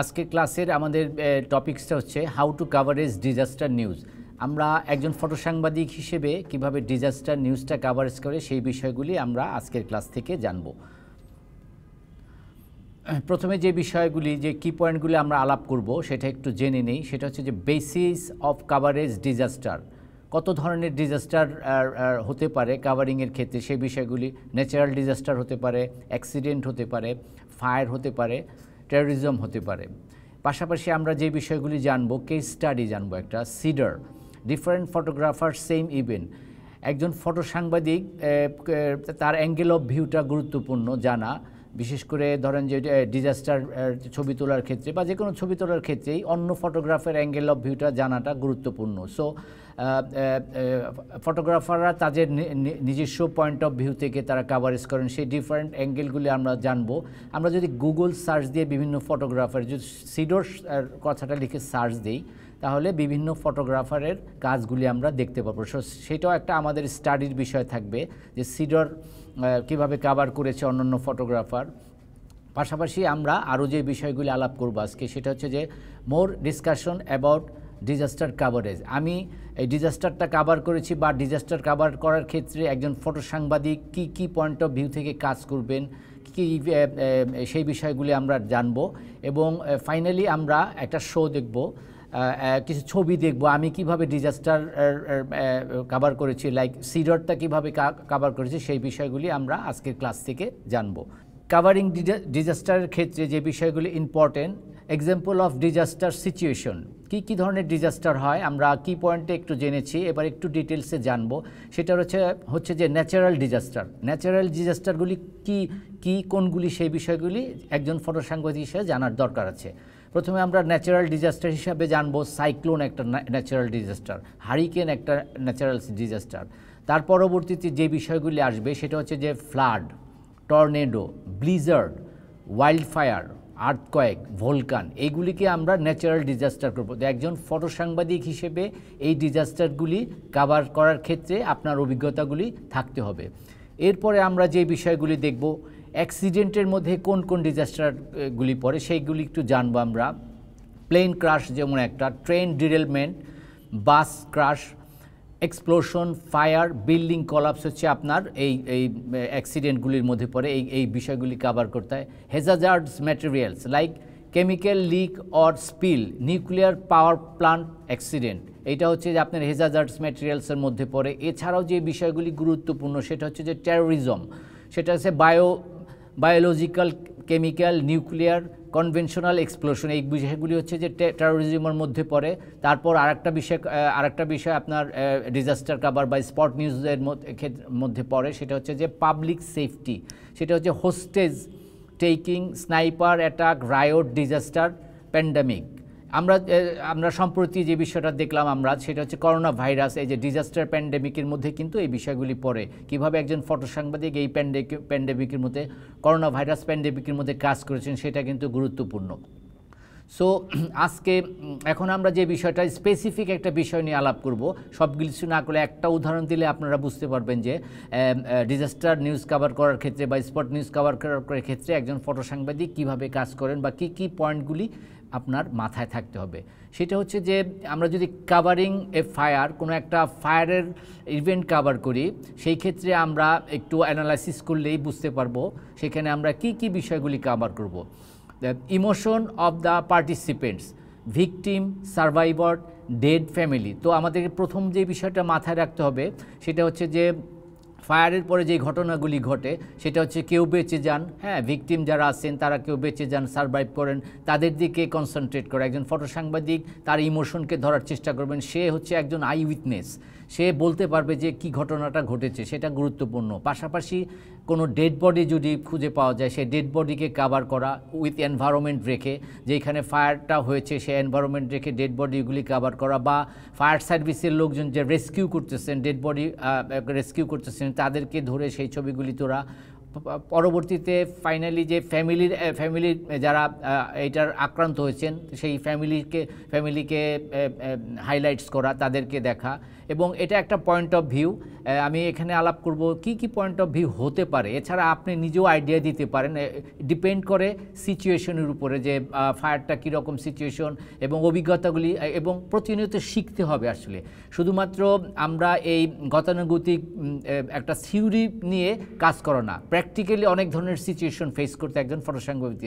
আজকের ক্লাসের আমাদের টপিক্সটা হচ্ছে how to coverage disaster news আমরা একজন ফটো সাংবাদিক হিসেবে কীভাবে ডিজাস্টার নিউজটা কাভারেজ করে সেই বিষয়গুলি আমরা আজকের ক্লাস থেকে জানব। প্রথমে যে বিষয়গুলি, যে কি পয়েন্টগুলি আমরা আলাপ করব, সেটা একটু জেনে নেই। সেটা হচ্ছে যে বেসিস অফ কাভারেজ ডিজাস্টার কত ধরনের ডিজাস্টার হতে পারে কাভারিংয়ের ক্ষেত্রে? সেই বিষয়গুলি ন্যাচারাল ডিজাস্টার হতে পারে অ্যাক্সিডেন্ট হতে পারে ফায়ার হতে পারে। টেরোরিজম হতে পারে। পাশাপাশি আমরা যে বিষয়গুলি জানব কেস স্টাডি জানব একটা Sidr different photographer same event একজন ফটো সাংবাদিক তার অ্যাঙ্গেল অফ ভিউটা গুরুত্বপূর্ণ, জানা। বিশেষ করে ধরেন যে ডিজাস্টার ছবি তোলার ক্ষেত্রে বা যে কোনো ছবি তোলার ক্ষেত্রেই অন্য ফটোগ্রাফের অ্যাঙ্গেল অফ ভিউটা জানাটা গুরুত্বপূর্ণ। সো ফটোগ্রাফাররা তাদের নিজস্ব পয়েন্ট অফ ভিউ থেকে তারা কাভারেজ করেন। সেই ডিফারেন্ট অ্যাঙ্গেলগুলি আমরা জানব। আমরা যদি গুগল সার্চ দিয়ে বিভিন্ন ফটোগ্রাফার যদি সিডোর কথাটা লিখে সার্চ দিই, তাহলে বিভিন্ন ফটোগ্রাফারের কাজগুলি আমরা দেখতে পাবো। সো সেটাও একটা আমাদের স্টাডির বিষয় থাকবে যে সিডর কীভাবে কাভার করেছে অন্যান্য ফটোগ্রাফার পাশাপাশি আমরা আরও যে বিষয়গুলি আলাপ করব আজকে, সেটা হচ্ছে যে more discussion about disaster coverage আমি এই ডিজাস্টারটা কাভার করেছি বা ডিজাস্টার কাভার করার ক্ষেত্রে একজন ফটো সাংবাদিক কী কী পয়েন্ট অফ ভিউ থেকে কাজ করবেন, কি সেই বিষয়গুলি আমরা জানব এবং ফাইনালি আমরা একটা শো দেখব। কিছু ছবি দেখব। আমি কীভাবে ডিজাস্টার কাভার করেছি লাইক সিডরটা কীভাবে কাভার করেছি, সেই বিষয়গুলি আমরা আজকের ক্লাস থেকে জানব। কাভারিং ডিজাস্টারের ক্ষেত্রে যে বিষয়গুলি important example of disaster situation কী কী ধরনের ডিজাস্টার হয়, আমরা কি পয়েন্টে একটু জেনেছি, এবার একটু ডিটেলসে জানব। সেটা হচ্ছে হচ্ছে যে ন্যাচারাল ডিজাস্টার ন্যাচারাল ডিজাস্টারগুলি কি কি, কোনগুলি, সেই বিষয়গুলি একজন ফটো সাংবাদিক হিসেবে জানার দরকার আছে। প্রথমে আমরা ন্যাচারাল ডিজাস্টার হিসাবে জানব সাইক্লোন একটা ন্যাচারাল ডিজাস্টার হারিকেন একটা ন্যাচারাল ডিজাস্টার তার পরবর্তীতে যে বিষয়গুলি আসবে সেটা হচ্ছে যে flood tornado blizzard wild fire earthquake volcano এইগুলিকে আমরা ন্যাচারাল ডিজাস্টার করব। একজন ফটো সাংবাদিক হিসেবে এই ডিজাস্টারগুলি কাভার করার ক্ষেত্রে আপনার অভিজ্ঞতাগুলি থাকতে হবে। এরপরে আমরা যে বিষয়গুলি দেখব অ্যাক্সিডেন্টের মধ্যে কোন কোন ডিজাস্টারগুলি পড়ে সেইগুলি একটু জানব আমরা। প্লেন ক্রাশ যেমন একটা, train derailment, bus crash, explosion, fire, building collapse হচ্ছে আপনার এই এই অ্যাক্সিডেন্টগুলির মধ্যে পড়ে, এই এই বিষয়গুলি কাভার করতে হয়। Hazardous materials like chemical leak or spill nuclear power plant accident এটা হচ্ছে যে আপনার হেজাজার্ডস ম্যাটেরিয়ালসের মধ্যে পড়ে। এছাড়াও যে বিষয়গুলি গুরুত্বপূর্ণ, সেটা হচ্ছে যে টেরোরিজম সেটা হচ্ছে bio biological chemical nuclear conventional explosion এই বিষয়গুলি হচ্ছে যে টেরোরিজমের মধ্যে পড়ে। তারপর আরেকটা বিষয় আরেকটা বিষয় আপনার ডিজাস্টার কাবার বা স্পট নিউজের মধ্যে পড়ে, সেটা হচ্ছে যে পাবলিক সেফটি সেটা হচ্ছে hostage taking sniper attack riot disaster pandemic আমরা আমরা সম্প্রতি যে বিষয়টা দেখলাম আমরা, সেটা হচ্ছে করোনা ভাইরাস এই যে ডিজাস্টার প্যান্ডেমিকের মধ্যে কিন্তু এই বিষয়গুলি পড়ে। কীভাবে একজন ফটো সাংবাদিক এই প্যান্ডেমিকের মধ্যে করোনা ভাইরাস প্যান্ডেমিকের মধ্যে কাজ করেছেন, সেটা কিন্তু গুরুত্বপূর্ণ। সো আজকে এখন আমরা যে বিষয়টা স্পেসিফিক একটা বিষয় নিয়ে আলাপ করব, সব কিছু না করলে একটা উদাহরণ দিলে আপনারা বুঝতে পারবেন যে ডিজাস্টার নিউজ কাভার করার ক্ষেত্রে বা স্পট নিউজ কাভার করার ক্ষেত্রে একজন ফটো সাংবাদিক কীভাবে কাজ করেন বা কী কী পয়েন্টগুলি আপনার মাথায় থাকতে হবে। সেটা হচ্ছে যে, আমরা যদি কাভারিং এ ফায়ার কোনো একটা ফায়ারের ইভেন্ট কাভার করি, সেই ক্ষেত্রে আমরা একটু অ্যানালাইসিস করলেই বুঝতে পারব, সেখানে আমরা কি কি বিষয়গুলি কাভার করব। The emotion of the participants victim survivor dead family তো আমাদের প্রথম যে বিষয়টা মাথায় রাখতে হবে, সেটা হচ্ছে যে ফায়ারের পরে যে ঘটনাগুলি ঘটে, সেটা হচ্ছে কেউ বেঁচে যান। হ্যাঁ ভিকটিম যারা আছেন, তারা কেউ বেঁচে যান সারভাইভ করেন, তাদের দিকে কনসেন্ট্রেট করে। একজন ফটো সাংবাদিক তার ইমোশনকে ধরার চেষ্টা করবেন। সে হচ্ছে একজন আই উইটনেস সে বলতে পারবে যে কি ঘটনাটা ঘটেছে, সেটা গুরুত্বপূর্ণ। পাশাপাশি কোনো ডেড বডি যদি খুঁজে পাওয়া যায় সেই ডেড বডিকে কাভার করা উইথ এনভায়রনমেন্ট রেখে যেখানে ফায়ারটা হয়েছে, সে এনভায়রনমেন্ট রেখে ডেড বডিগুলি কাভার করা বা ফায়ার সার্ভিসের লোকজন যে রেস্কিউ করতেছেন ডেড বডি রেস্কিউ করতেছেন, তাদেরকে ধরে সেই ছবিগুলি তোরা পরবর্তীতে ফাইনালি যে ফ্যামিলির ফ্যামিলির যারা এইটার আক্রান্ত হয়েছেন, সেই ফ্যামিলিকে ফ্যামিলিকে হাইলাইটস করা, তাদেরকে দেখা। এবং এটা একটা পয়েন্ট অফ ভিউ আমি এখানে আলাপ করব কি কি পয়েন্ট অফ ভিউ হতে পারে। এছাড়া আপনি নিজেও আইডিয়া দিতে পারেন। ডিপেন্ড করে সিচুয়েশনের উপরে যে ফায়ারটা কীরকম সিচুয়েশন এবং অভিজ্ঞতাগুলি এবং প্রতিনিয়ত শিখতে হবে আসলে। শুধুমাত্র আমরা এই গতানুগতিক একটা থিওরি নিয়ে কাজ করো না। প্র্যাকটিক্যালি অনেক ধরনের সিচুয়েশন ফেস করতে একজন ফটোসাংবাদিক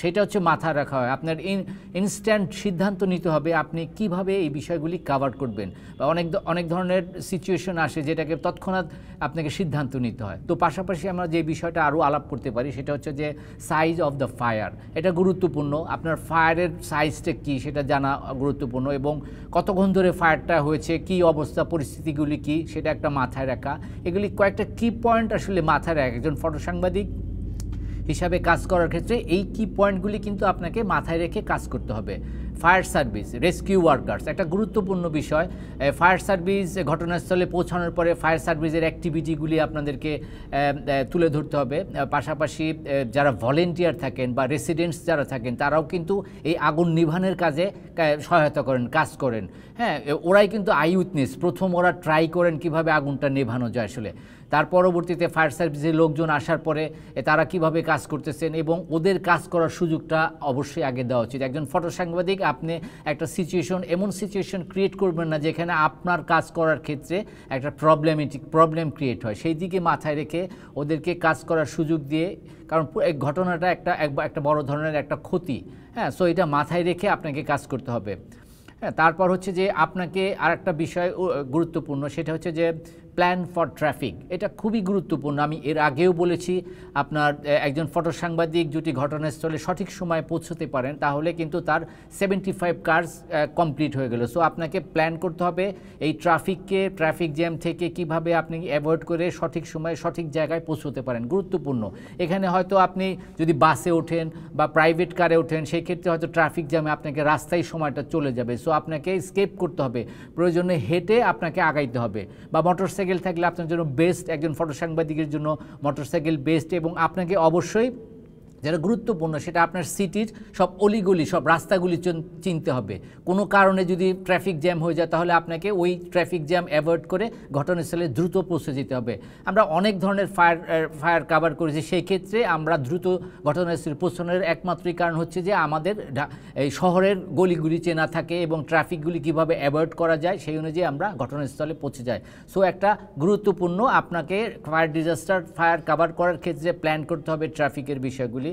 সেটা হচ্ছে মাথা রাখা হয়। আপনার ইন ইনস্ট্যান্ট সিদ্ধান্ত নিতে হবে আপনি কীভাবে এই বিষয়গুলি কাভার করবেন। বা অনেক অনেক ধরনের সিচুয়েশন আসে যেটাকে তৎক্ষণাৎ আপনাকে সিদ্ধান্ত নিতে হয়। তো পাশাপাশি আমরা যে বিষয়টা আরও আলাপ করতে পারি, সেটা হচ্ছে যে সাইজ অফ দ্য ফায়ার এটা গুরুত্বপূর্ণ। আপনার ফায়ারের সাইজটা কী সেটা জানা গুরুত্বপূর্ণ এবং কতক্ষণ ধরে ফায়ারটা হয়েছে, কি অবস্থা, পরিস্থিতিগুলি কি, সেটা একটা মাথায় রাখা। এগুলি কয়েকটা কি পয়েন্ট আসলে মাথায় রাখা। একজন ফটো সাংবাদিক হিসাবে কাজ করার ক্ষেত্রে এই কি পয়েন্টগুলি কিন্তু আপনাকে মাথায় রেখে কাজ করতে হবে। ফায়ার সার্ভিস রেস্কিউ ওয়ার্কার্স একটা গুরুত্বপূর্ণ বিষয়। ফায়ার সার্ভিস ঘটনাস্থলে পৌঁছানোর পরে ফায়ার সার্ভিসের অ্যাক্টিভিটিগুলি আপনাদেরকে তুলে ধরতে হবে। পাশাপাশি যারা ভলেন্টিয়ার থাকেন বা রেসিডেন্টস যারা থাকেন, তারাও কিন্তু এই আগুন নিভানের কাজে সহায়তা করেন, কাজ করেন। হ্যাঁ ওরাই কিন্তু আই উইটনেস প্রথম ওরা ট্রাই করেন কীভাবে আগুনটা নেভানো যায় আসলে। তার পরবর্তীতে ফায়ার সার্ভিসের লোকজন আসার পরে তারা কীভাবে কাজ করতেছেন এবং ওদের কাজ করার সুযোগটা অবশ্যই আগে দেওয়া উচিত। একজন ফটো সাংবাদিক আপনি একটা সিচুয়েশন এমন সিচুয়েশন ক্রিয়েট করবেন না যেখানে আপনার কাজ করার ক্ষেত্রে একটা প্রবলেমেটিক প্রবলেম ক্রিয়েট হয়। সেই দিকে মাথায় রেখে ওদেরকে কাজ করার সুযোগ দিয়ে, কারণ এই ঘটনাটা একটা একটা বড় ধরনের একটা ক্ষতি। হ্যাঁ সো এটা মাথায় রেখে আপনাকে কাজ করতে হবে। হ্যাঁ তারপর হচ্ছে যে আপনাকে আর একটা বিষয় গুরুত্বপূর্ণ, সেটা হচ্ছে যে প্ল্যান ফর ট্রাফিক এটা খুবই গুরুত্বপূর্ণ। আমি এর আগেও বলেছি, আপনার একজন ফটো সাংবাদিক যদি ঘটনাস্থলে সঠিক সময়ে পৌঁছতে পারেন, তাহলে কিন্তু তার সেভেন্টি ফাইভ কার্স কমপ্লিট হয়ে গেল। সো আপনাকে প্ল্যান করতে হবে এই ট্রাফিককে ট্রাফিক জ্যাম থেকে কীভাবে আপনি অ্যাভয়েড করে সঠিক সময়ে সঠিক জায়গায় পৌঁছতে পারেন। গুরুত্বপূর্ণ। এখানে হয়তো আপনি যদি বাসে ওঠেন বা প্রাইভেট কারে ওঠেন সেই ক্ষেত্রে হয়তো ট্রাফিক জ্যামে আপনাকে রাস্তায় সময়টা চলে যাবে। সো আপনাকে স্কেপ করতে হবে। প্রয়োজনে হেঁটে আপনাকে আগাইতে হবে। বা মোটর মোটরসাইকেল থাকলে আপনার জন্য বেস্ট একজন ফটো সাংবাদিকের জন্য মোটরসাইকেল বেস্ট এবং আপনাকে অবশ্যই যেটা গুরুত্বপূর্ণ, সেটা আপনার সিটির সব অলিগলি, সব রাস্তাগুলি চিনতে হবে। কোনো কারণে যদি ট্রাফিক জ্যাম হয়ে যায়, তাহলে আপনাকে ওই ট্রাফিক জ্যাম অ্যাভয়েড করে ঘটনাস্থলে দ্রুত পৌঁছে যেতে হবে। আমরা অনেক ধরনের ফায়ার ফায়ার কাভার করেছি। সেই ক্ষেত্রে আমরা দ্রুত ঘটনাস্থলে পৌঁছানোর একমাত্রই কারণ হচ্ছে যে, আমাদের এই শহরের গলিগুলি চেনা থাকে এবং ট্রাফিকগুলি কীভাবে অ্যাভয়েড করা যায়, সেই অনুযায়ী আমরা ঘটনাস্থলে পৌঁছে যাই। সো, একটা গুরুত্বপূর্ণ, আপনাকে ফায়ার ডিজাস্টার, ফায়ার কাভার করার ক্ষেত্রে প্ল্যান করতে হবে ট্রাফিকের বিষয়গুলি।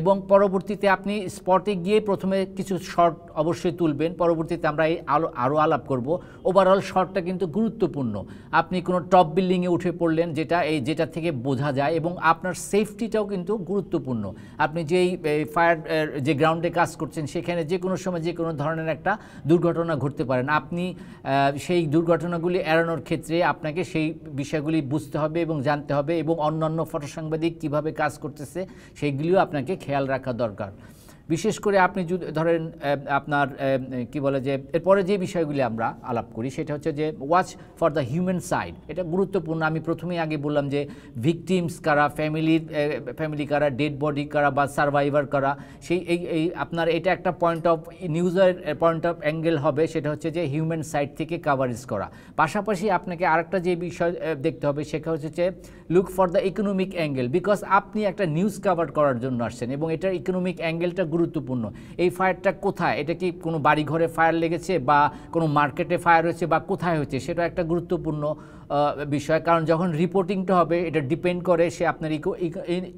এবং পরবর্তীতে আপনি স্পটে গিয়ে প্রথমে কিছু শর্ট অবশ্যই তুলবেন। পরবর্তীতে আমরা এই আলো আরও আলাপ করব। ওভারঅল শর্টটা কিন্তু গুরুত্বপূর্ণ। আপনি কোনো টপ বিল্ডিংয়ে উঠে পড়লেন যেটা, এই যেটা থেকে বোঝা যায় এবং আপনার সেফটিটাও কিন্তু গুরুত্বপূর্ণ। আপনি যেই ফায়ার যে গ্রাউন্ডে কাজ করছেন, সেখানে যে কোনো সময় যে কোনো ধরনের একটা দুর্ঘটনা ঘটতে পারেন আপনি সেই দুর্ঘটনাগুলি এড়ানোর ক্ষেত্রে আপনাকে সেই বিষয়গুলি বুঝতে হবে এবং জানতে হবে এবং অন্যান্য ফটো সাংবাদিক কীভাবে কাজ করতেছে সেইগুলিও আপনাকে খেয়াল রাখা দরকার। বিশেষ করে আপনি যদি, ধরেন আপনার কি বলে যে এরপরে যে বিষয়গুলি আমরা আলাপ করি, সেটা হচ্ছে যে watch for the human side এটা গুরুত্বপূর্ণ। আমি প্রথমেই আগে বললাম যে ভিকটিমস কারা ফ্যামিলির ফ্যামিলি কারা ডেড বডি কারা বা সার্ভাইভার কারা, সেই, এই এই আপনার এটা একটা পয়েন্ট অফ নিউজের পয়েন্ট অফ অ্যাঙ্গেল হবে, সেটা হচ্ছে যে হিউম্যান সাইড থেকে কাভারেজ করা। পাশাপাশি আপনাকে আরেকটা যে বিষয় দেখতে হবে, সেটা হচ্ছে যে look for the economic angle because আপনি একটা নিউজ কাভার করার জন্য আসছেন, এবং এটার ইকোনমিক অ্যাঙ্গেলটা গুরুত্বপূর্ণ। এই ফায়ারটা কোথায়? এটা কি কোনো বাড়িঘরে ফায়ার লেগেছে বা কোনো মার্কেটে ফায়ার হয়েছে বা কোথায় হয়েছে? সেটা একটা গুরুত্বপূর্ণ বিষয়। কারণ যখন রিপোর্টিংটা হবে, এটা ডিপেন্ড করে সে আপনার ইকো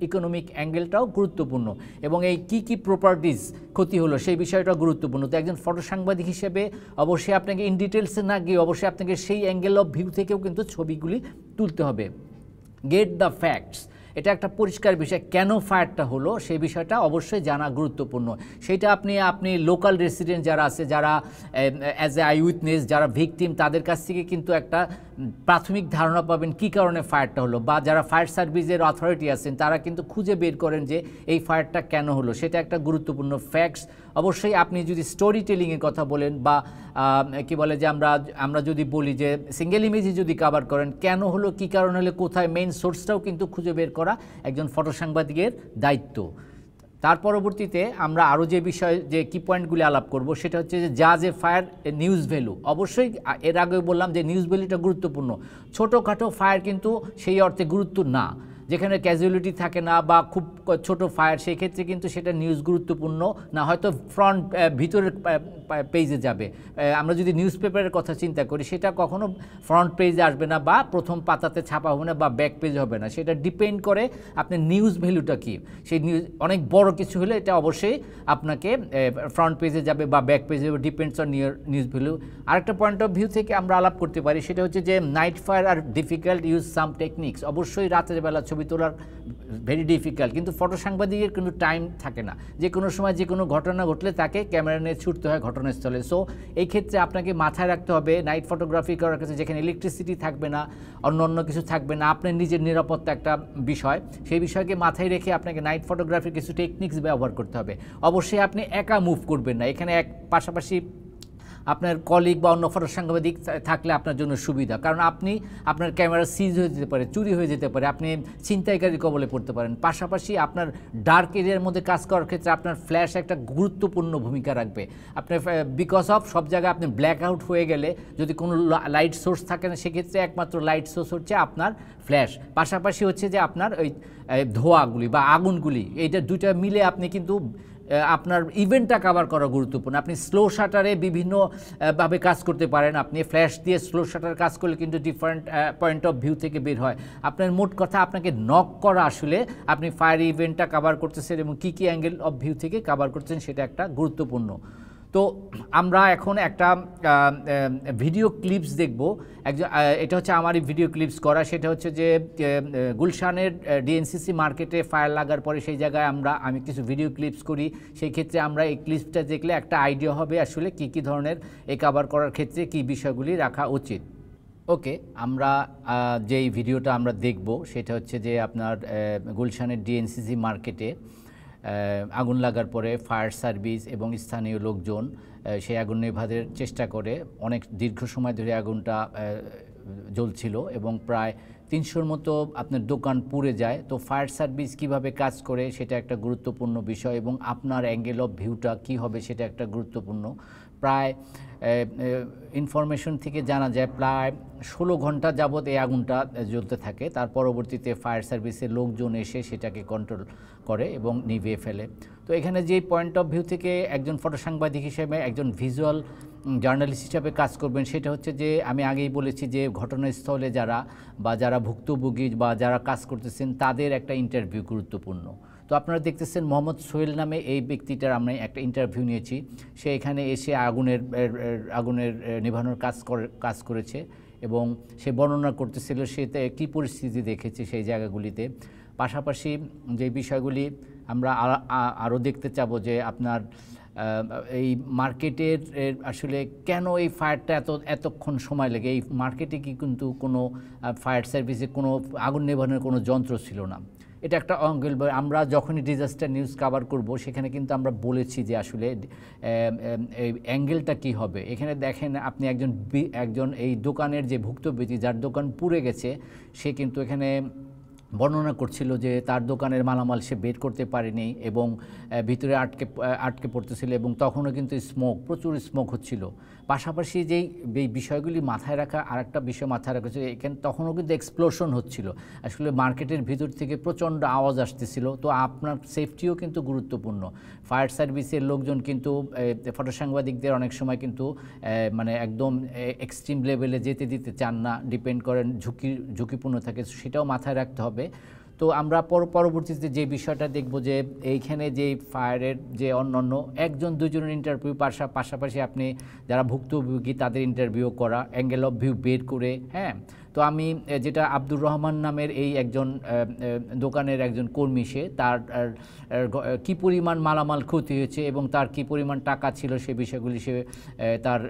ইকোনমিক অ্যাঙ্গেলটাও গুরুত্বপূর্ণ। এবং এই কি কি প্রপার্টিজ ক্ষতি হলো, সেই বিষয়টা গুরুত্বপূর্ণ। তো একজন ফটো সাংবাদিক হিসেবে অবশ্যই আপনাকে ইন ডিটেলসে না গিয়ে অবশ্যই আপনাকে সেই অ্যাঙ্গেল অফ ভিউ থেকেও কিন্তু ছবিগুলি তুলতে হবে। গেট দ্য ফ্যাক্টস এটা একটা পরিষ্কার বিষয়। কেন ফায়ারটা হলো সেই বিষয়টা অবশ্যই জানা গুরুত্বপূর্ণ। সেটা আপনি আপনি লোকাল রেসিডেন্ট যারা আছে, যারা অ্যাজ এ আই উইটনেস যারা ভিকটিম তাদের কাছ থেকে কিন্তু একটা প্রাথমিক ধারণা পাবেন কি কারণে ফায়ারটা হলো। বা যারা ফায়ার সার্ভিসের অথরিটি আছেন, তারা কিন্তু খুঁজে বের করেন যে এই ফায়ারটা কেন হলো। সেটা একটা গুরুত্বপূর্ণ ফ্যাক্টস অবশ্যই আপনি যদি স্টোরি টেলিংয়ের কথা বলেন বা কি বলে যে আমরা আমরা যদি বলি যে সিঙ্গেল ইমেজই যদি কাভার করেন, কেন হলো, কী কারণ হলে, কোথায় মেইন সোর্সটাও কিন্তু খুঁজে বের করা একজন ফটো সাংবাদিকের দায়িত্ব। তার পরবর্তীতে আমরা আরও যে বিষয়, যে কি পয়েন্টগুলি আলাপ করব, সেটা হচ্ছে যে যা যে ফায়ার নিউজ ভ্যালু অবশ্যই এর আগে বললাম যে নিউজ ভ্যালুটা গুরুত্বপূর্ণ। ছোটোখাটো ফায়ার কিন্তু সেই অর্থে গুরুত্ব না। যেখানে ক্যাজুয়ালিটি থাকে না বা খুব ছোট ফায়ার সেই ক্ষেত্রে কিন্তু সেটা নিউজ গুরুত্বপূর্ণ। না হয়তো ফ্রন্ট ভিতরের পেজে যাবে। আমরা যদি নিউজ পেপারের কথা চিন্তা করি, সেটা কখনো ফ্রন্ট পেজে আসবে না বা প্রথম পাতাতে ছাপা হবে না বা ব্যাক পেজ হবে না। সেটা ডিপেন্ড করে আপনার নিউজ ভ্যালুটা কী। সেই নিউজ অনেক বড় কিছু হলে এটা অবশ্যই আপনাকে ফ্রন্ট পেজে যাবে বা ব্যাক পেজে যাবে depends on new news value আরেকটা পয়েন্ট অফ ভিউ থেকে আমরা আলাপ করতে পারি, সেটা হচ্ছে যে night fire are difficult use some techniques অবশ্যই রাতের বেলা ছবি তোলার ভেরি ডিফিকাল্ট কিন্তু ফটো সাংবাদিকের কিন্তু টাইম থাকে না। যে কোনো সময় যে কোনো ঘটনা ঘটলে তাকে ক্যামেরা নিয়ে ছুটতে হয় ঘটনাস্থলে। সো এই ক্ষেত্রে আপনাকে মাথায় রাখতে হবে নাইট ফটোগ্রাফি করার কাছে যেখানে ইলেকট্রিসিটি থাকবে না অন্য অন্য কিছু থাকবে না, আপনার নিজের নিরাপত্তা একটা বিষয়। সেই বিষয়কে মাথায় রেখে আপনাকে নাইট ফটোগ্রাফির কিছু টেকনিক্স ব্যবহার করতে হবে। অবশ্যই আপনি একা মুভ করবেন না। এখানে এক পাশাপাশি আপনার কলিগ বা অন্য ফটো সাংবাদিক থাকলে আপনার জন্য সুবিধা। কারণ আপনি, আপনার ক্যামেরা সিজ হয়ে যেতে পারে, চুরি হয়ে যেতে পারে, আপনি ছিনতাইকারী কবলে পড়তে পারেন। পাশাপাশি আপনার ডার্ক এরিয়ার মধ্যে কাজ করার ক্ষেত্রে আপনার ফ্ল্যাশ একটা গুরুত্বপূর্ণ ভূমিকা রাখবে। আপনার বিকজ অফ সব জায়গায় আপনি ব্ল্যাক আউট হয়ে গেলে যদি কোনো লাইট সোর্স থাকে না, সেক্ষেত্রে একমাত্র লাইট সোর্স হচ্ছে আপনার ফ্ল্যাশ পাশাপাশি হচ্ছে যে আপনার ওই ধোঁয়াগুলি বা আগুনগুলি, এইটা দুইটা মিলে আপনি কিন্তু আপনার ইভেন্টটা কাভার করা গুরুত্বপূর্ণ। আপনি স্লো শাটারে বিভিন্ন ভাবে কাজ করতে পারেন। আপনি ফ্ল্যাশ দিয়ে স্লো শাটার কাজ করলে কিন্তু ডিফারেন্ট পয়েন্ট অফ ভিউ থেকে বের হয়। আপনার মোট কথা আপনাকে নক করা আসলে আপনি ফায়ার ইভেন্টটা কাভার করতেছেন এবং কী কী অ্যাঙ্গেল অফ ভিউ থেকে কাভার করছেন সেটা একটা গুরুত্বপূর্ণ। তো আমরা এখন একটা ভিডিও ক্লিপস দেখব। একজন এটা হচ্ছে আমারই ভিডিও ক্লিপস করা। সেটা হচ্ছে যে গুলশানের ডিএনসিসি মার্কেটে ফায়ার লাগার পরে সেই জায়গায় আমরা, আমি কিছু ভিডিও ক্লিপস করি। সেই ক্ষেত্রে আমরা এই ক্লিপসটা দেখলে একটা আইডিয়া হবে আসলে কী কী ধরনের এ কাভার করার ক্ষেত্রে কী বিষয়গুলি রাখা উচিত। ওকে আমরা যেই ভিডিওটা আমরা দেখব, সেটা হচ্ছে যে আপনার গুলশানের ডিএনসিসি মার্কেটে আগুন লাগার পরে ফায়ার সার্ভিস এবং স্থানীয় লোকজন সেই আগুন নেভাদের চেষ্টা করে। অনেক দীর্ঘ সময় ধরে আগুনটা জ্বলছিল এবং প্রায় তিনশোর মতো আপনার দোকান পুড়ে যায়। তো ফায়ার সার্ভিস কীভাবে কাজ করে সেটা একটা গুরুত্বপূর্ণ বিষয় এবং আপনার অ্যাঙ্গেল অফ ভিউটা কী হবে সেটা একটা গুরুত্বপূর্ণ। প্রায় ইনফরমেশন থেকে জানা যায় প্রায় ষোলো ঘণ্টা যাবৎ এই আগুনটা জ্বলতে থাকে। তার পরবর্তীতে ফায়ার সার্ভিসের লোকজন এসে সেটাকে কন্ট্রোল করে এবং নিভিয়ে ফেলে। তো এখানে যে পয়েন্ট অফ ভিউ থেকে একজন ফটো সাংবাদিক হিসেবে একজন ভিজুয়াল জার্নালিস্ট হিসাবে কাজ করবেন, সেটা হচ্ছে যে আমি আগেই বলেছি যে ঘটনাস্থলে যারা বা যারা ভুক্তভোগী বা যারা কাজ করতেছেন, তাদের একটা ইন্টারভিউ গুরুত্বপূর্ণ। তো আপনারা দেখতেছেন মোহাম্মদ সোহেল নামে এই ব্যক্তিটার আমরা একটা ইন্টারভিউ নিয়েছি। সে এখানে এসে আগুনের আগুনের নেভানোর কাজ করে, কাজ করেছে এবং সে বর্ণনা করতেছিল সে কী পরিস্থিতি দেখেছে সেই জায়গাগুলিতে। পাশাপাশি যে বিষয়গুলি আমরা আরও দেখতে চাবো যে আপনার এই মার্কেটের আসলে কেন এই ফায়ারটা এত, এতক্ষণ সময় লেগে? এই মার্কেটে কি কিন্তু কোনো ফায়ার সার্ভিসে কোনো আগুন নেভানোর কোনো যন্ত্র ছিল না। এটা একটা অঙ্গেল আমরা যখনই ডিজাস্টার নিউজ কাভার করব, সেখানে কিন্তু আমরা বলেছি যে আসলে এই অ্যাঙ্গেলটা কী হবে। এখানে দেখেন আপনি একজন একজন এই দোকানের যে ভুক্তভোগী, যার দোকান পুড়ে গেছে, সে কিন্তু এখানে বর্ণনা করছিল যে তার দোকানের মালামাল সে বের করতে পারেনি এবং ভিতরে আটকে আটকে পড়তেছিল এবং তখনও কিন্তু স্মোক, প্রচুর স্মোক হচ্ছিল। পাশাপাশি যেই এই বিষয়গুলি মাথায় রাখা, আরেকটা বিষয় মাথায় রাখা হচ্ছে, এখানে তখনও কিন্তু এক্সপ্লোশন হচ্ছিল। আসলে মার্কেটের ভিতর থেকে প্রচণ্ড আওয়াজ আসতেছিল, তো আপনার সেফটিও কিন্তু গুরুত্বপূর্ণ। ফায়ার সার্ভিসের লোকজন কিন্তু ফটো সাংবাদিকদের অনেক সময় কিন্তু মানে একদম এক্সট্রিম লেভেলে যেতে দিতে চান না ডিপেন্ড করেন, ঝুঁকি, ঝুঁকিপূর্ণ থাকে, সেটাও মাথায় রাখতে হবে। তো আমরা পর, পরবর্তীতে যে বিষয়টা দেখব যে এইখানে যে ফায়ারের যে অন্যান্য একজন, দুজনের ইন্টারভিউ পাশা, পাশাপাশি আপনি যারা ভুক্তভোগী তাদের ইন্টারভিউ করা অ্যাঙ্গেল অফ ভিউ বের করে হ্যাঁ? তো আমি যেটা আব্দুর রহমান নামের এই একজন দোকানের একজন কর্মী সে, তার কি পরিমাণ মালামাল ক্ষতি হয়েছে এবং তার কি পরিমাণ টাকা ছিল সে বিষয়গুলি সে তার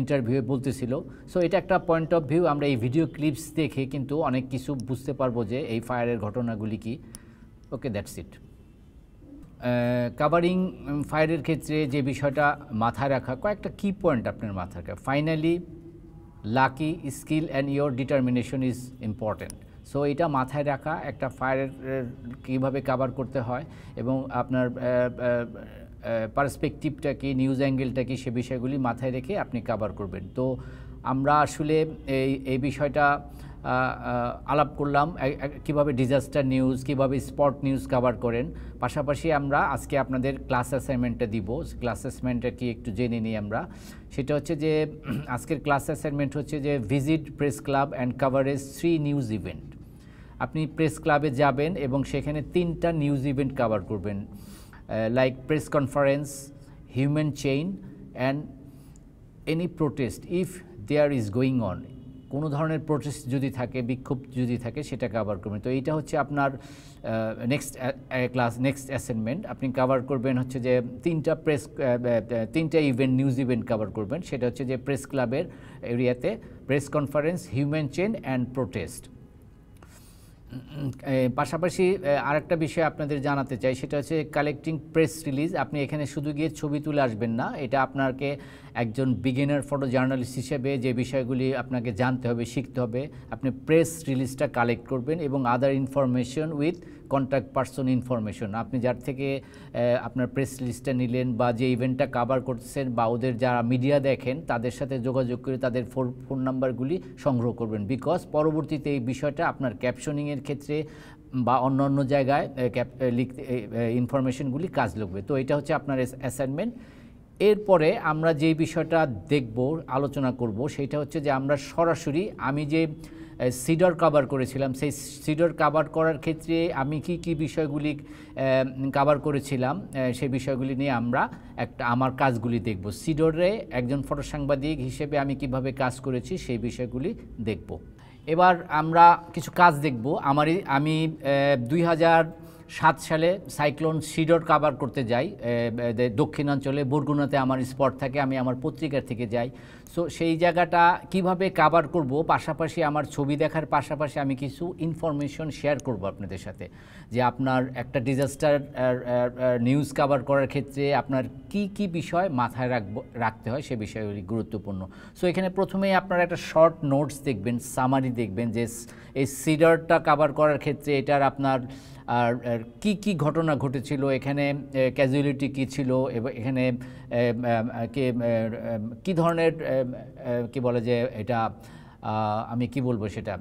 ইন্টারভিউয়ে বলতেছিল। সো এটা একটা পয়েন্ট অফ ভিউ আমরা এই ভিডিও ক্লিপস দেখে কিন্তু অনেক কিছু বুঝতে পারব যে এই ফায়ারের ঘটনাগুলি কি। ওকে দ্যাটস ইট কাভারিং ফায়ারের ক্ষেত্রে যে বিষয়টা মাথায় রাখা, কয়েকটা কি পয়েন্ট আপনার মাথায় রাখা। Finally lucky skill and your determination is important so এটা মাথায় রাখা একটা ফায়ারের কীভাবে কাভার করতে হয় এবং আপনার পার্সপেকটিভটা কি নিউজ অ্যাঙ্গেলটা কি সে বিষয়গুলি মাথায় রেখে আপনি কাভার করবেন। তো আমরা আসলে এই এই বিষয়টা আলাপ করলাম কীভাবে ডিজাস্টার নিউজ কীভাবে স্পট নিউজ কাভার করেন। পাশাপাশি আমরা আজকে আপনাদের ক্লাস অ্যাসাইনমেন্টটা দিব। ক্লাস অ্যাসাইনমেন্টটা কি একটু জেনে নিই আমরা। সেটা হচ্ছে যে, আজকের ক্লাস অ্যাসাইনমেন্ট হচ্ছে যে visit press club and coverage three news event আপনি প্রেস ক্লাবে যাবেন এবং সেখানে তিনটা নিউজ ইভেন্ট কাভার করবেন। Like press conference human chain and any protest if there is going on কোনো ধরনের প্রোটেস্ট যদি থাকে, বিক্ষোভ যদি থাকে সেটা কাভার করবেন। তো এইটা হচ্ছে আপনার নেক্সট ক্লাস নেক্সট অ্যাসাইনমেন্ট আপনি কাভার করবেন হচ্ছে যে তিনটা প্রেস তিনটা ইভেন্ট নিউজ ইভেন্ট কাভার করবেন। সেটা হচ্ছে যে প্রেস ক্লাবের এরিয়াতে press conference human chain and protest পাশাপাশি আরেকটা বিষয় আপনাদের জানাতে চাই, সেটা হচ্ছে কালেক্টিং প্রেস রিলিজ আপনি এখানে শুধু গিয়ে ছবি তুলে আসবেন না, এটা আপনাকে একজন বিগিনার ফটো জার্নালিস্ট হিসেবে যে বিষয়গুলি আপনাকে জানতে হবে, শিখতে হবে, আপনি প্রেস রিলিজটা কালেক্ট করবেন এবং other information with contact person information আপনি যার থেকে আপনার প্রেস লিস্টটা নিলেন বা যে ইভেন্টটা কাভার করতেছেন বা ওদের যারা মিডিয়া দেখেন, তাদের সাথে যোগাযোগ করে তাদের ফোন ফোন নাম্বারগুলি সংগ্রহ করবেন। বিকজ পরবর্তীতে এই বিষয়টা আপনার ক্যাপশনিংয়ের ক্ষেত্রে বা অন্য অন্য জায়গায় লিখতে ইনফরমেশনগুলি কাজ লাগবে। তো এটা হচ্ছে আপনার অ্যাসাইনমেন্ট এরপরে আমরা যে বিষয়টা দেখব, আলোচনা করব, সেটা হচ্ছে যে আমরা সরাসরি আমি যে সিডর কাভার করেছিলাম। সেই সিডর কাভার করার ক্ষেত্রে আমি কি কি বিষয়গুলি কাভার করেছিলাম? সেই বিষয়গুলি নিয়ে আমরা একটা, আমার কাজগুলি দেখব। সিডরে একজন ফটো সাংবাদিক হিসেবে আমি কীভাবে কাজ করেছি, সেই বিষয়গুলি দেখব। এবার আমরা কিছু কাজ দেখব। আমারই, আমি দুই হাজার সাত সালে সাইক্লোন সিডর কাভার করতে যাই দক্ষিণাঞ্চলে, বরগুনাতে আমার স্পট থাকে, আমি আমার পত্রিকার থেকে যাই। সো সেই জায়গাটা কীভাবে কাভার করব, পাশাপাশি আমার ছবি দেখার পাশাপাশি আমি কিছু ইনফরমেশন শেয়ার করব আপনাদের সাথে। যে আপনার একটা ডিজাস্টার নিউজ কাভার করার ক্ষেত্রে আপনার কি কি বিষয় মাথায় রাখব, রাখতে হয় সে বিষয়গুলি গুরুত্বপূর্ণ। সো এখানে প্রথমেই আপনারা একটা শর্ট নোটস দেখবেন সামারি দেখবেন যে, এই সিডারটা কাভার করার ক্ষেত্রে এটার আপনার আর কি কি ঘটনা ঘটেছিল? এখানে ক্যাজুয়ালিটি কী ছিল? এবং, এখানে কি ধরনের কি বলে যে এটা আমি কি বলব সেটা?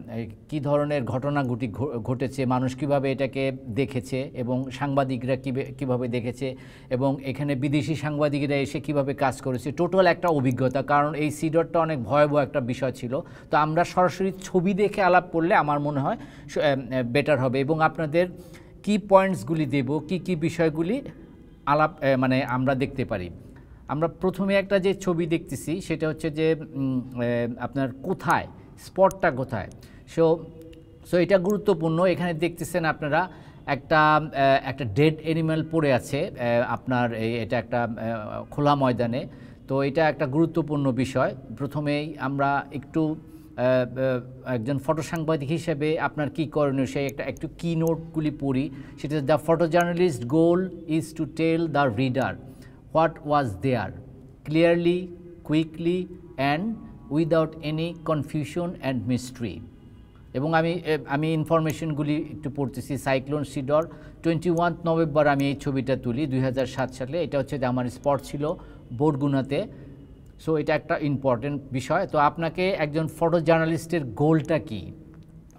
কি ধরনের ঘটনা ঘটি ঘটেছে? মানুষ কীভাবে এটাকে দেখেছে? এবং সাংবাদিকরা কীভাবে দেখেছে? এবং এখানে বিদেশি সাংবাদিকরা এসে কীভাবে কাজ করেছে? টোটাল একটা অভিজ্ঞতা, কারণ এই সিডরটা অনেক ভয়াবহ একটা বিষয় ছিল। তো আমরা সরাসরি ছবি দেখে আলাপ করলে আমার মনে হয় বেটার হবে। এবং আপনাদের কি পয়েন্টসগুলি দেব, কি কি বিষয়গুলি আলাপ মানে আমরা দেখতে পারি? আমরা প্রথমে একটা যে ছবি দেখতেছি, সেটা হচ্ছে যে আপনার কোথায়, স্পটটা কোথায়? সো সো এটা গুরুত্বপূর্ণ। এখানে দেখতেছেন আপনারা একটা একটা ডেড অ্যানিম্যাল পড়ে আছে আপনার এটা একটা খোলা ময়দানে। তো এটা একটা গুরুত্বপূর্ণ বিষয়। প্রথমেই আমরা একটু একজন ফটো সাংবাদিক হিসেবে আপনার কী করণীয়, সেই একটা, একটু কি নোটগুলি পড়ি। সেটা the photo journalist goal is to tell the reader what was there? Clearly, quickly, and without any confusion and mystery. এবং আমি আমি ইনফরমেশনগুলি একটু পড়তেছি। Cyclone Sidr, twenty one November আমি এই ছবিটা তুলি, দুই হাজার সাত সালে। এটা হচ্ছে যে আমার স্পট ছিল বোরগুনাতে। সো এটা একটা ইম্পর্টেন্ট বিষয়। তো আপনাকে একজন ফটো জার্নালিস্টের গোলটা কি?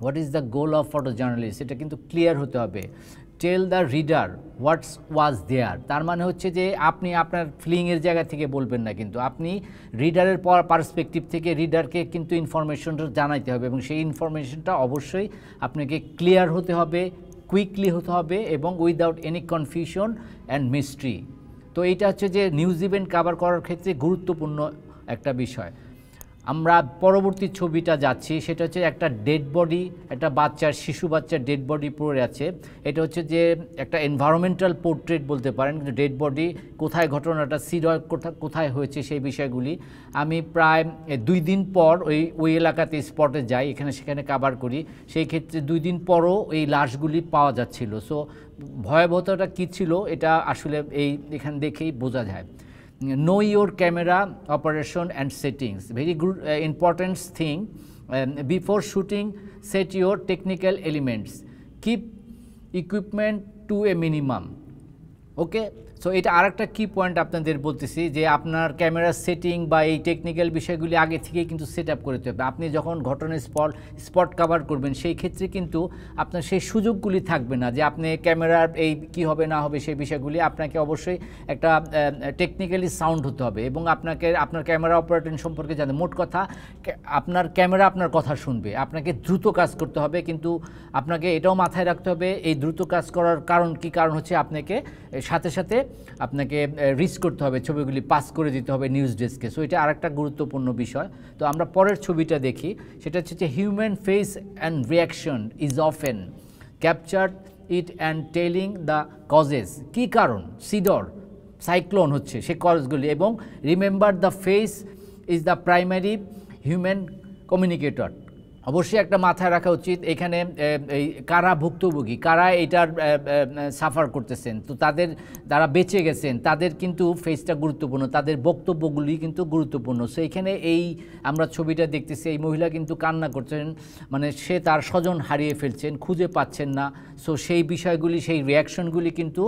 What is the goal of photo journalist এটা কিন্তু ক্লিয়ার হতে হবে। Tell the reader what's was there তার মানে হচ্ছে যে আপনি আপনার ফিলিংয়ের জায়গা থেকে বলবেন না কিন্তু। আপনি রিডারের পর পার্সপেক্টিভ থেকে রিডারকে কিন্তু ইনফরমেশনটা জানাইতে হবে এবং সেই ইনফরমেশনটা অবশ্যই আপনাকে ক্লিয়ার হতে হবে কুইকলি হতে হবে এবং without any confusion and mystery তো এইটা হচ্ছে যে নিউজ ইভেন্ট কাভার করার ক্ষেত্রে গুরুত্বপূর্ণ একটা বিষয়। আমরা পরবর্তী ছবিটা যাচ্ছি, সেটা হচ্ছে একটা ডেড বডি একটা বাচ্চার, শিশু বাচ্চার ডেড বডি পড়ে আছে। এটা হচ্ছে যে একটা এনভায়রনমেন্টাল পোর্ট্রেট বলতে পারেন, কিন্তু ডেড বডি কোথায় ঘটনাটা সিরয় কোথায় হয়েছে সেই বিষয়গুলি। আমি প্রায় দুই দিন পর ওই ওই এলাকাতে স্পটে যাই, এখানে সেখানে কাবার করি। সেই ক্ষেত্রে দুই দিন পরও এই লাশগুলি পাওয়া যাচ্ছিল। সো ভয়াবহতাটা কী ছিল, এটা আসলে এই, এখান দেখেই বোঝা যায়। Know your camera operation and settings. Very good uh, important thing. Um, before shooting set your technical elements. Keep equipment to a minimum. Okay so এটা আরেকটা কি পয়েন্ট আপনাদের বলতেছি যে আপনার ক্যামেরার সেটিং বা এই টেকনিক্যাল বিষয়গুলি আগে থেকেই কিন্তু সেট আপ করতে হবে। আপনি যখন ঘটনার স্পট স্পট কাভার করবেন, সেই ক্ষেত্রে কিন্তু আপনার সেই সুযোগগুলি থাকবে না যে আপনি ক্যামেরার এই কি হবে, না হবে সেই বিষয়গুলি। আপনাকে অবশ্যই একটা টেকনিক্যালি সাউন্ড হতে হবে এবং আপনাকে, আপনার ক্যামেরা অপারেটিং সম্পর্কে জানতে মোট কথা আপনার ক্যামেরা আপনার কথা শুনবে। আপনাকে দ্রুত কাজ করতে হবে, কিন্তু আপনাকে এটাও মাথায় রাখতে হবে, এই দ্রুত কাজ করার কারণ, কি কারণ হচ্ছে আপনাকে সাথে সাথে আপনাকে রিচ করতে হবে, ছবিগুলি পাস করে দিতে হবে নিউজ ডেস্কে সো এটা আরেকটা গুরুত্বপূর্ণ বিষয়। তো আমরা পরের ছবিটা দেখি। সেটা হচ্ছে human face and reaction is often capture it and telling the causes কী কারণ? সিডর সাইক্লোন হচ্ছে সে কজগুলি এবং remember the face is the primary human communicator অবশ্যই একটা মাথায় রাখা উচিত। এখানে এই কারা ভুক্তভোগী, কারা এটার সাফার করতেছেন, তো তাদের যারা বেঁচে গেছেন, তাদের কিন্তু ফেসটা গুরুত্বপূর্ণ, তাদের বক্তব্যগুলি কিন্তু গুরুত্বপূর্ণ। সো এখানে এই আমরা ছবিটা দেখতেছি, এই মহিলা কিন্তু কান্না করছেন মানে সে তার স্বজন হারিয়ে ফেলছেন, খুঁজে পাচ্ছেন না। সো সেই বিষয়গুলি, সেই রিয়াকশনগুলি কিন্তু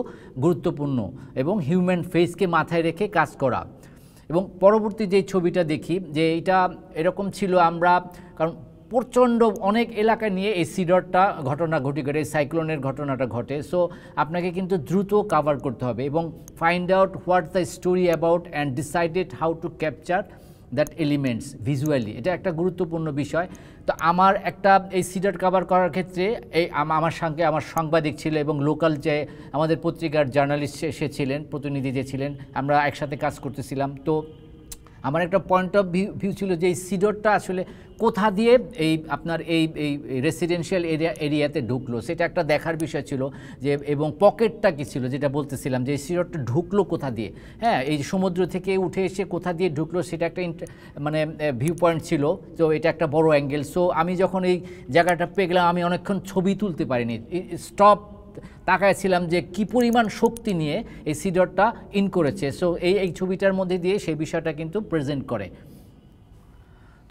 গুরুত্বপূর্ণ এবং হিউম্যান ফেসকে মাথায় রেখে কাজ করা। এবং পরবর্তী যে ছবিটা দেখি, যে এটা এরকম ছিল আমরা, কারণ প্রচণ্ড অনেক এলাকা নিয়ে এই সিডরটা ঘটনা ঘটি করে সাইক্লোনের ঘটনাটা ঘটে। সো আপনাকে কিন্তু দ্রুত কাভার করতে হবে এবং find out what the story about and decided how to capture that elements visually এটা একটা গুরুত্বপূর্ণ বিষয়। তো আমার একটা এই সিডার কাভার করার ক্ষেত্রে এই আমার সঙ্গে আমার সাংবাদিক ছিল এবং লোকাল যে আমাদের পত্রিকার জার্নালিস্ট সে ছিলেন, প্রতিনিধি যে ছিলেন, আমরা একসাথে কাজ করতেছিলাম। তো আমার একটা পয়েন্ট অফ ভিউ ভিউ ছিল যে এই সিডরটা আসলে কোথা দিয়ে এই আপনার এই এই রেসিডেন্সিয়াল এরিয়া এরিয়াতে ঢুকলো? সেটা একটা দেখার বিষয় ছিল যে, এবং পকেটটা কী ছিল? যেটা বলতেছিলাম যে এই সিডরটা ঢুকলো কোথা দিয়ে? হ্যাঁ এই সমুদ্র থেকে উঠে এসে কোথা দিয়ে ঢুকলো সেটা একটা মানে ভিউ পয়েন্ট ছিল। তো এটা একটা বড় অ্যাঙ্গেল সো আমি যখন এই জায়গাটা পেয়ে গেলাম আমি অনেকক্ষণ ছবি তুলতে পারিনি। স্টপ তাকায়ছিলাম যে কি পরিমাণ শক্তি নিয়ে এই সিডরটা ইন করেছে। সো এই এই ছবিটার মধ্যে দিয়ে সেই বিষয়টা কিন্তু প্রেজেন্ট করে।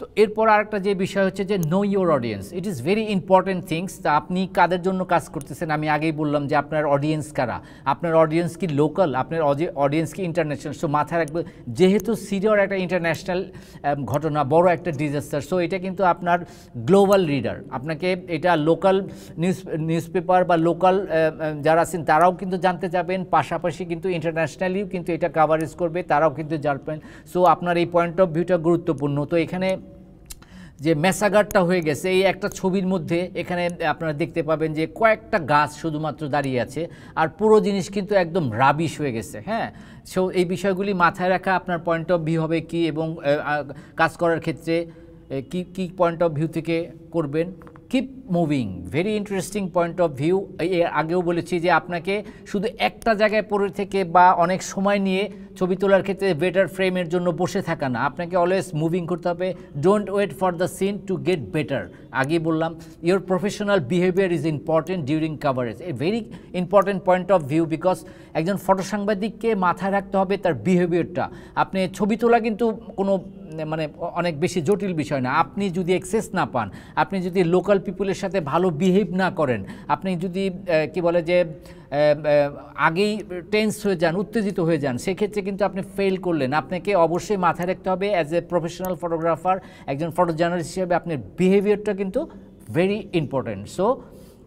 তো এরপর আরেকটা যে বিষয় হচ্ছে যে know your audience it is very important things তা আপনি কাদের জন্য কাজ করতেছেন? আমি আগেই বললাম যে আপনার অডিয়েন্স কারা? আপনার অডিয়েন্স কি লোকাল আপনার অডিয়েন্স কি ইন্টারন্যাশনাল সো মাথায় রাখবে, যেহেতু সিরিয়র একটা ইন্টারন্যাশনাল ঘটনা, বড় একটা ডিজাস্টার সো এটা কিন্তু আপনার গ্লোবাল রিডার আপনাকে এটা লোকাল নিউজ নিউজ পেপার বা লোকাল যারা আছেন তারাও কিন্তু জানতে যাবেন। পাশাপাশি কিন্তু ইন্টারন্যাশনালিও কিন্তু এটা কাভারেজ করবে, তারাও কিন্তু জানবেন। সো আপনার এই পয়েন্ট অফ ভিউটা গুরুত্বপূর্ণ। তো এখানে যে মেসাগারটা হয়ে গেছে, এই একটা ছবির মধ্যে এখানে আপনারা দেখতে পাবেন যে কয়েকটা গাছ শুধুমাত্র দাঁড়িয়ে আছে আর পুরো জিনিস কিন্তু একদম রাবিশ হয়ে গেছে হ্যাঁ? সো এই বিষয়গুলি মাথায় রাখা আপনার পয়েন্ট অফ ভিউ হবে কি এবং কাজ করার ক্ষেত্রে কি কি পয়েন্ট অফ ভিউ থেকে করবেন? Keep moving very interesting point of view এর আগেও বলেছি যে আপনাকে শুধু একটা জায়গায় পড়ে থেকে বা অনেক সময় নিয়ে ছবি তোলার ক্ষেত্রে বেটার ফ্রেমের জন্য বসে থাকা না। আপনাকে অলওয়েজ মুভিং করতে হবে। Don't wait for the scene to get better আগে বললাম your professional behaviour is important during coverage a very important point of view because একজন ফটো সাংবাদিককে মাথায় রাখতে হবে তার বিহেভিয়ারটা আপনি ছবি তোলা কিন্তু কোনো মানে অনেক বেশি জটিল বিষয় না। আপনি যদি অ্যাক্সেস না পান, আপনি যদি লোকাল পিপুলের সাথে ভালো বিহেভ না করেন, আপনি যদি কি বলে যে আগেই টেন্স হয়ে যান, উত্তেজিত হয়ে যান, সেক্ষেত্রে কিন্তু আপনি ফেল করলেন। আপনাকে অবশ্যই মাথায় রাখতে হবে অ্যাজ এ প্রফেশনাল ফটোগ্রাফার একজন ফটো জার্নালিস্ট হিসেবে আপনার বিহেভিয়ারটা কিন্তু ভেরি ইম্পর্ট্যান্ট সো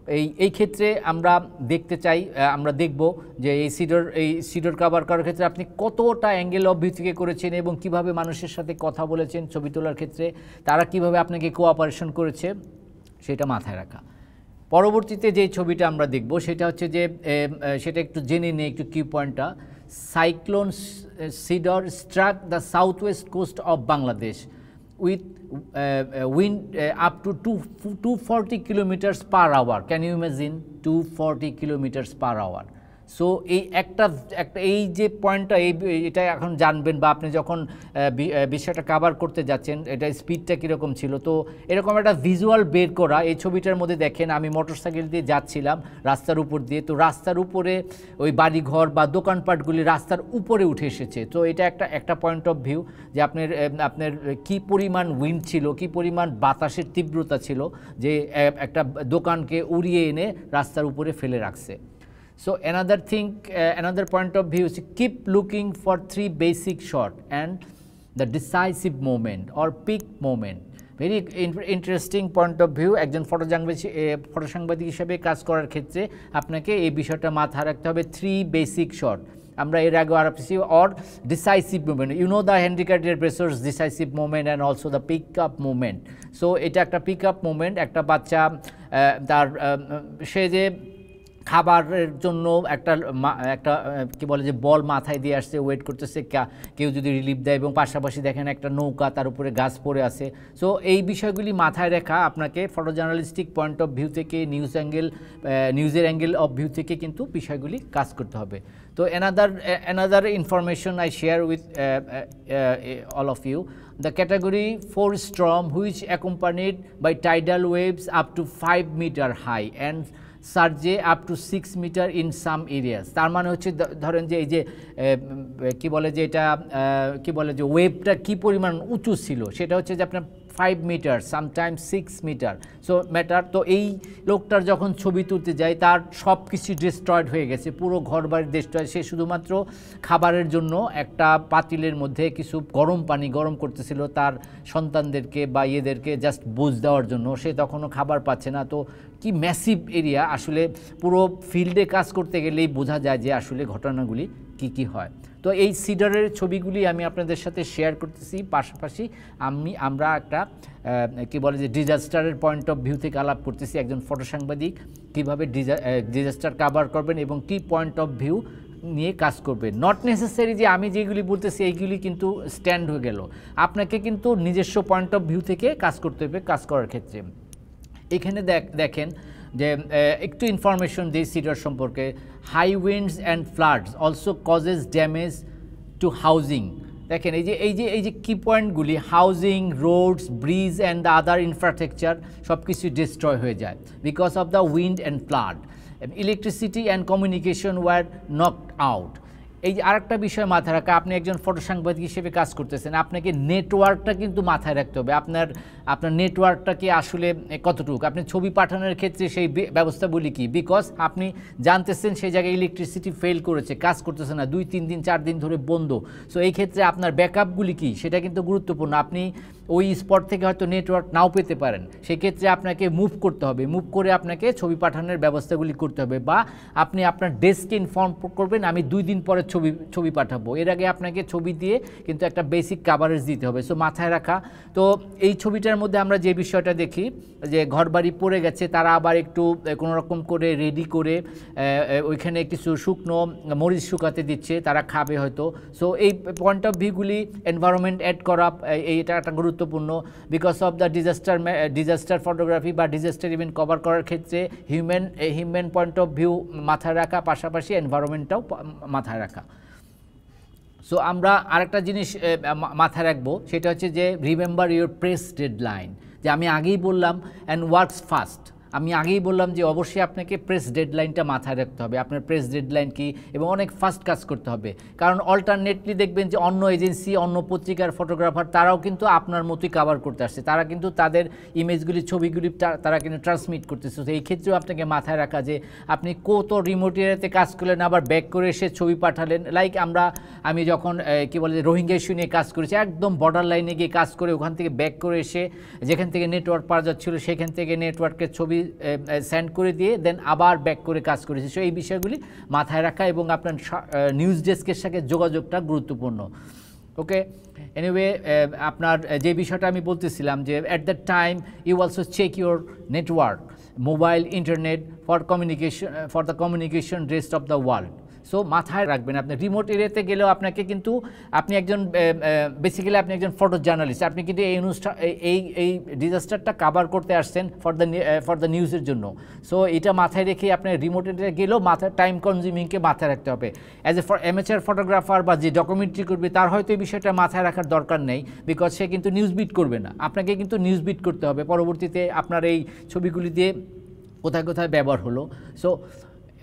এই এই ক্ষেত্রে আমরা দেখতে চাই আমরা দেখব যে এই সিডর এই সিডর কাভার করার ক্ষেত্রে আপনি কতটা অ্যাঙ্গেল অফ ভিউ থেকে করেছেন এবং কীভাবে মানুষের সাথে কথা বলেছেন ছবি তোলার ক্ষেত্রে, তারা কীভাবে আপনাকে কোঅপারেশন করেছে, সেটা মাথায় রাখা। পরবর্তীতে যে ছবিটা আমরা দেখব, সেটা হচ্ছে যে সেটা একটু জেনে নিই, একটু কি পয়েন্টটা cyclone Sidr struck the south west coast of Bangladesh with uh, uh, wind uh, up to two, 240 kilometers per hour. Can you imagine 240 kilometers per hour? So এই একটা একটা, এই যে পয়েন্টটা এই, এটা এখন জানবেন বা আপনি যখন বিষয়টা কাভার করতে যাচ্ছেন, এটা স্পিডটা কীরকম ছিল? তো এরকম একটা ভিজুয়াল বের করা, এই ছবিটার মধ্যে দেখেন, আমি মোটরসাইকেল দিয়ে যাচ্ছিলাম রাস্তার উপর দিয়ে। তো রাস্তার উপরে ওই বাড়িঘর বা দোকানপাটগুলি রাস্তার উপরে উঠে এসেছে। তো এটা একটা একটা পয়েন্ট অফ ভিউ যে আপনার আপনার কী পরিমাণ উইন্ড ছিল, কি পরিমাণ বাতাসের তীব্রতা ছিল যে একটা দোকানকে উড়িয়ে এনে রাস্তার উপরে ফেলে রাখছে। So another thing, uh, another point of view is keep looking for three basic shot and the decisive moment or peak moment. Very interesting point of view একজন ফটো ফটো সাংবাদিক হিসেবে কাজ করার ক্ষেত্রে আপনাকে এই বিষয়টা মাথায় রাখতে হবে থ্রি বেসিক শট আমরা এর আগে আর or decisive movement you know the হ্যান্ডিক্যাটেড pressures decisive movement and also the pick up movement so এটা একটা পিক আপ মুভমেন্ট একটা বাচ্চা তার সে যে খাবারের জন্য একটা একটা, কি বলে যে বল মাথায় দিয়ে আসছে ওয়েট করতেছে কেউ যদি রিলিফ দেয় এবং পাশাপাশি দেখেন একটা নৌকা তার উপরে গাছ পড়ে আছে। সো এই বিষয়গুলি মাথায় রেখা আপনাকে photo journalistic point of view থেকে নিউজ অ্যাঙ্গেল নিউজের অ্যাঙ্গেল অফ ভিউ থেকে কিন্তু বিষয়গুলি কাজ করতে হবে। তো another another information I share with all of you the category 4 storm which accompanied by tidal waves up to 5 meter high and surge up to six metre in some areas তার মানে হচ্ছে ধরেন যে এই যে কি বলে যে এটা কি বলে যে ওয়েবটা কি পরিমাণ উঁচু ছিল? সেটা হচ্ছে যে আপনার five metre sometime six metre so matter তো এই লোকটার যখন ছবি তুলতে যায় তার সব কিছু ডিস্ট্রয়েড হয়ে গেছে। পুরো ঘর বাড়ি ডিস্ট্রয়েড সে শুধুমাত্র খাবারের জন্য একটা পাতিলের মধ্যে কিছু গরম পানি গরম করতেছিল তার সন্তানদেরকে বা ইয়েদেরকে জাস্ট বুঝ দেওয়ার জন্য। সে তখনও খাবার পাচ্ছে না। তো কি ম্যাসিভ এরিয়া আসলে পুরো ফিল্ডে কাজ করতে গেলেই বোঝা যায় যে আসলে ঘটনাগুলি কি কি হয়। তো এই সিডারের ছবিগুলি আমি আপনাদের সাথে শেয়ার করতেছি, পাশাপাশি আমি, আমরা একটা কি বলে যে ডিজাস্টারের পয়েন্ট অফ ভিউ থেকে আলাপ করতেছি একজন ফটো সাংবাদিক কীভাবে ডিজাস্টার কাভার করবেন এবং কি পয়েন্ট অফ ভিউ নিয়ে কাজ করবে নট নেসেসারি যে আমি যেগুলি বলতেছি, এইগুলি কিন্তু স্ট্যান্ড হয়ে গেল। আপনাকে কিন্তু নিজস্ব পয়েন্ট অফ ভিউ থেকে কাজ করতে হবে, কাজ করার ক্ষেত্রে। এখানে দেখেন যে একটু ইনফরমেশন দিই সিডার সম্পর্কে। High winds and floods also causes damage to housing দেখেন, এই যে এই যে এই যে কি পয়েন্টগুলি housing roads bridge and the other infrastructure সব কিছু ডিস্ট্রয় হয়ে যায় because of the wind and flood electricity and communication were knocked out এই যে আরেকটা বিষয় মাথায় রাখা, আপনি একজন ফটো সাংবাদিক হিসেবে কাজ করতেছেন, আপনাকে নেটওয়ার্কটা কিন্তু মাথায় রাখতে হবে। আপনার আপনার নেটওয়ার্কটাকে আসলে কতটুকু? আপনি ছবি পাঠানোর ক্ষেত্রে সেই ব্যবস্থা বলি কি? বিকজ আপনি জানতেছেন সেই জায়গায় ইলেকট্রিসিটি ফেল করেছে, কাজ করতেছে না, দুই, তিন দিন, চার দিন ধরে বন্ধ। সো এই ক্ষেত্রে আপনার ব্যাকআপগুলি কি? সেটা কিন্তু গুরুত্বপূর্ণ। আপনি ওই স্পট থেকে হয়তো নেটওয়ার্ক নাও পেতে পারেন। সেক্ষেত্রে আপনাকে মুভ করতে হবে। মুভ করে আপনাকে ছবি পাঠানোর ব্যবস্থাগুলি করতে হবে বা আপনি আপনার ডেস্ককে ইনফর্ম করবেন, আমি দুই দিন পরে ছবি ছবি পাঠাবো। এর আগে আপনাকে ছবি দিয়ে কিন্তু একটা বেসিক কাভারেজ দিতে হবে। সো মাথায় রাখা। তো, এই ছবিটার মধ্যে আমরা যে বিষয়টা দেখি, যে ঘরবাড়ি পড়ে গেছে, তারা আবার একটু কোনো রকম করে রেডি করে ওইখানে কিছু শুকনো মরিচ শুকাতে দিচ্ছে, তারা খাবে হয়তো। সো এই পয়েন্ট অফ ভিউগুলি এনভায়রনমেন্ট অ্যাড করা এইটা একটা গুরুত্বপূর্ণ because of the disaster disaster photography বা ডিজাস্টার ইভেন্ট কভার করার ক্ষেত্রে human human point of view মাথায় রাখা, পাশাপাশি এনভায়রনমেন্টটাও মাথায় রাখা। সো আমরা আরেকটা জিনিস মাথায় রাখব, সেটা হচ্ছে যে remember your press deadline যে আমি আগেই বললাম অ্যান্ড ওয়ার্কস ফাস্ট আমি আগেই বললাম যে অবশ্যই আপনাকে প্রেস ডেডলাইনটা মাথায় রাখতে হবে। আপনার প্রেস ডেডলাইন কি এবং অনেক ফাস্ট কাজ করতে হবে। কারণ অল্টারনেটলি দেখবেন যে অন্য এজেন্সি অন্য পত্রিকার ফটোগ্রাফার তারাও কিন্তু আপনার মতোই কাভার করতে আসছে। তারা কিন্তু তাদের ইমেজগুলি ছবিগুলি তারা কিন্তু ট্রান্সমিট করতেছে। তো এই ক্ষেত্রেও আপনাকে মাথায় রাখা যে আপনি কত রিমোট এরিয়াতে কাজ করলেন, আবার ব্যাক করে এসে ছবি পাঠালেন। লাইক আমরা, আমি যখন কি বলে, রোহিঙ্গা ইস্যু নিয়ে কাজ করেছি, একদম বর্ডার লাইনে গিয়ে কাজ করে ওখান থেকে ব্যাক করে এসে যেখান থেকে নেটওয়ার্ক পাওয়া যাচ্ছিল, সেখান থেকে নেটওয়ার্কের ছবি সেন্ড করে দিয়ে দেন আবার ব্যাক করে কাজ করেছি। সো এই বিষয়গুলি মাথায় রাখা এবং আপনার নিউজ ডেস্কের সাথে যোগাযোগটা গুরুত্বপূর্ণ। ওকে এনিওয়ে আপনার যে বিষয়টা আমি বলতেছিলাম যে at the time you also check your network mobile internet for communication for the communication rest of the world so মাথায় রাখবেন, আপনি রিমোট এরিয়াতে গেলেও আপনাকে কিন্তু, আপনি একজন বেসিক্যালি আপনি একজন ফটো জার্নালিস্ট আপনি কিন্তু এই অনুষ্ঠান এই এই ডিজাস্টারটা কাভার করতে আসছেন ফর দ্য ফর দ্য নিউজের জন্য। সো এটা মাথায় রেখে আপনি রিমোট এরিয়া গেলেও মাথায় টাইম কনজিউমিংকে মাথায় রাখতে হবে। অ্যাজ এ অ্যামেচার ফটোগ্রাফার বা যে ডকুমেন্টারি করবে, তার হয়তো এই বিষয়টা মাথায় রাখার দরকার নেই বিকজ সে কিন্তু নিউজ বিট করবে না। আপনাকে কিন্তু নিউজ বিট করতে হবে। পরবর্তীতে আপনার এই ছবিগুলি দিয়ে কোথায় কোথায় ব্যবহার হলো। So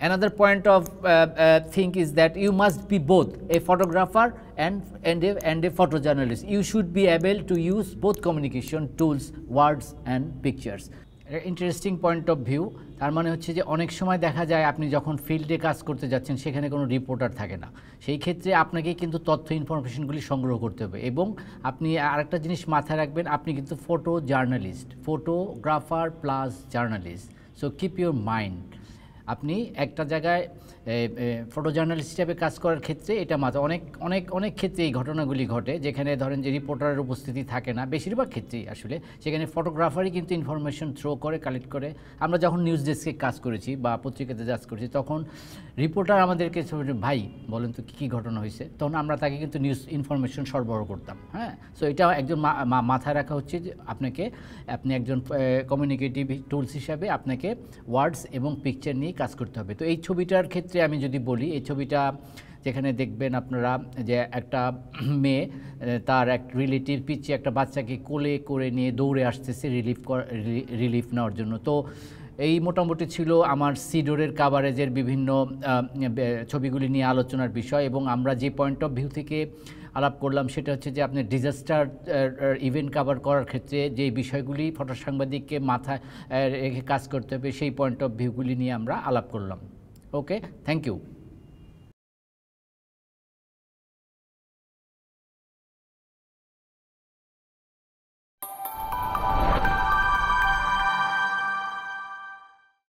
another point of uh, uh, thing is that you must be both a photographer and and a, and a photojournalist. You should be able to use both communication tools words and pictures. Interesting point of view তার মানে হচ্ছে যে অনেক সময় দেখা যায় আপনি যখন ফিল্ডে কাজ করতে যাচ্ছেন সেখানে কোনো রিপোর্টার থাকে না। সেই ক্ষেত্রে আপনাকে কিন্তু তথ্য ইনফরমেশনগুলি সংগ্রহ করতে হবে এবং আপনি আরেকটা জিনিস মাথায় রাখবেন আপনি কিন্তু photo journalist photographer plus journalist so keep your mind আপনি একটা জায়গায় ফটো জার্নালিস্ট হিসাবে কাজ করার ক্ষেত্রে এটা মাথা অনেক অনেক অনেক ক্ষেত্রে এই ঘটনাগুলি ঘটে, যেখানে ধরেন যে রিপোর্টারের উপস্থিতি থাকে না, বেশিরভাগ ক্ষেত্রেই আসলে, সেখানে ফটোগ্রাফারই কিন্তু ইনফরমেশন থ্রো করে কালেক্ট করে। আমরা যখন নিউজ ডেস্কে কাজ করেছি বা পত্রিকাতে কাজ করেছি, তখন রিপোর্টার আমাদেরকে ভাই, বলেন তো কী কী ঘটনা হয়েছে? তখন আমরা তাকে কিন্তু নিউজ ইনফরমেশন সরবরাহ করতাম হ্যাঁ? সো এটা একজন মাথায় রাখা হচ্ছে যে আপনাকে, আপনি একজন কমিউনিকেটিভ টুলস হিসাবে আপনাকে ওয়ার্ডস এবং পিকচার নিয়ে কাজ করতে হবে। তো এই ছবিটার ক্ষেত্রে আমি যদি বলি, এই ছবিটা যেখানে দেখবেন আপনারা যে একটা মেয়ে, তার এক রিলেটিভ পিচ্ছে একটা বাচ্চাকে কোলে করে নিয়ে দৌড়ে আসতেছে রিলিফ রিলিফ নেওয়ার জন্য। তো এই মোটামুটি ছিল আমার সিডোরের কাভারেজের বিভিন্ন ছবিগুলি নিয়ে আলোচনার বিষয় এবং আমরা যে পয়েন্ট অফ ভিউ থেকে আলাপ করলাম সেটা হচ্ছে যে আপনি ডিজাস্টার ইভেন্ট কাভার করার ক্ষেত্রে যে বিষয়গুলি ফটো সাংবাদিককে মাথায় রেখে কাজ করতে হবে সেই পয়েন্ট অফ ভিউগুলি নিয়ে আমরা আলাপ করলাম। Okay thank you